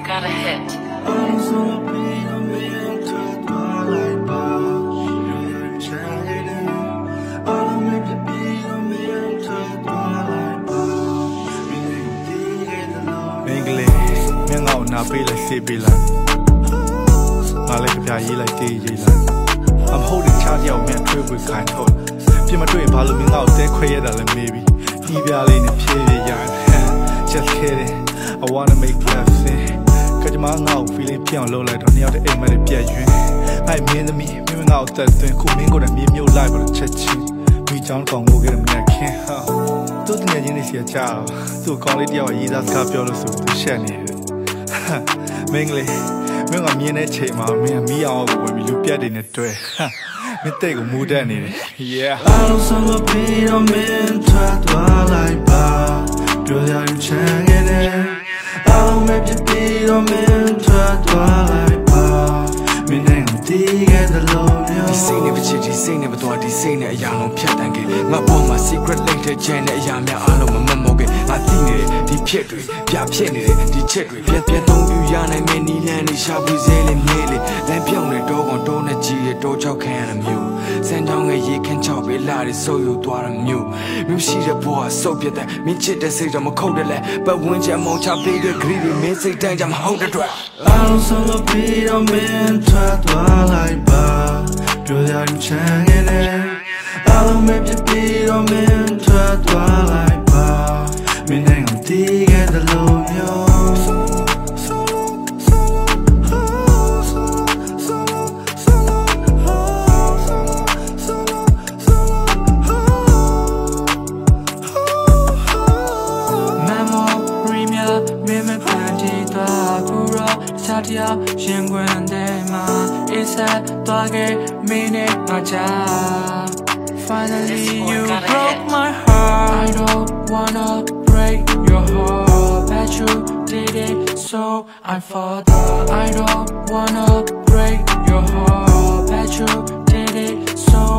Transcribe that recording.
This boy got a hit. English မင်းငါ့ကိုနာပေးလိုက်စေးပေးလိုက်ငါလည်းကြပြရေးလိုက်တေးရေးလိုက် I'm holding ချားရောက်မြန်ထွေးပွေခိုင်းထုတ်ပြင်မတွေ့ဘာလို့မင်းငါ့ကိုတဲခွဲရတာလဲ maybe ဒီပြလေးနဲ့ဖြည်းဖြည်းရ just kidding I wanna make love sing ကကြမငါ့ကို feeling ပြောင်းလုပ်လိုက်တော့နှစ်ယောက်တည်းအိမ်မက်ပြက်ရွှင်ငါ့မင်းသမီးမင်းငါ့ကိုတက်သွင်းခုမင်းကိုလည်းမြေမြုပ်လိုက်ပါလို့ချက်ချင်းမိချောင်းကောင်ကိုကြတယ်မနေ့ခင်ဟာသူတငယ်ချင်းတွေစီကြားသူကောင်းလေးတယောက်ရေးသားစကားပြောလို့ဆိုသူရှက်နေတယ်မင်းကလေးမင်းကမြင်တဲ့ချိန်မှာမင်းမီးအောင်ကိုဝင်ပြီးလူပြတ်တွေနဲ့တွေ့ဟာမင်းတိတ်ကိုမူတတ်နေတယ် yeah အားလုံးဆုံးမပြီးတော့ ည်ခဲ့တဲ့လို့မျိုးဒီစိတ်နဲ့ပချစ်ဒီစိတ်နဲ့ပသွားဒီစိတ်နဲ့အရာလုံးဖြတ်တန်းခဲ့ငါပေါ်မှာ secret link တဲ့ chain နဲ့အရာများအားလုံးမမမောခဲ့ငါသိနေတယ်ဒီဖြစ်တွေပြဖြစ်နေတယ်ဒီချက်တွေပြန်ပြန်သုံးပြရနိုင်မယ်နီလန်းနေရှာပွေစဲလေးမြဲလေးလမ်းပြောင်းနေတော့ကောင်တော့နဲ့ကြီးရတော့ချောက်ခံရတဲ့မျိုး စမ်းချောင်းငယ်ရေခင်းချောက်ပဲလာရဆိုးယူသွားတဲ့မျိုးမျိုးရှိတဲ့ဘဝဆုပ်ပြတဲ့မင်းချစ်တဲ့စိတ်တော့မခုတ်တယ်လဲပတ်ဝန်းကျင်မောင်ချပေးတဲ့ green တွေမင်းစိတ်တန်းကြမဟုတ်တဲ့အတွက်အားလုံးဆုံးမပြီးတော့မင်းထွက်သွားလိုက်ပါတွေ့ရရင်ချမ်းခဲ့တယ်အားလုံးမပြပြီးတော့မင်း တော့တခြားတရားရင်ခွင်ထဲမှာအေးဆက်သွားခဲ့မင်းနဲ့ငါချာ Finally you broke my heart I don't wanna break your heart But you did it so I'm father I don't wanna break your heart But you did it so I'm father